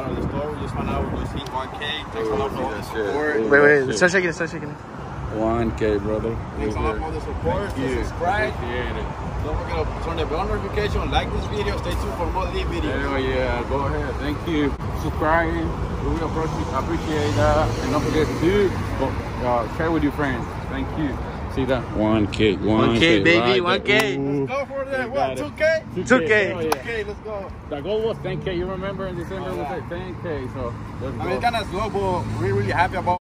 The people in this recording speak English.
out of the store. We just found out we just hit 1K. Thanks a lot for all the support. Wait, wait, wait. start shaking it, start shaking it. 1K, brother. Thanks a lot for the support. Thank. Subscribe. Appreciate. Don't forget to turn the bell notification, like this video, stay tuned for more lead videos. Hell yeah, go ahead. Thank you. Subscribe. We appreciate that. And don't forget to oh, uh, share with your friends. Thank you. See that? 1K. 1K, baby, right there. 1K. Ooh. Go for that. You What? got it. 2K? 2K. Hell yeah. Okay, let's go. The goal was 10K. You remember in December Oh, we yeah. said 10K. So let's I mean, go. it's kind of slow, but we're really happy about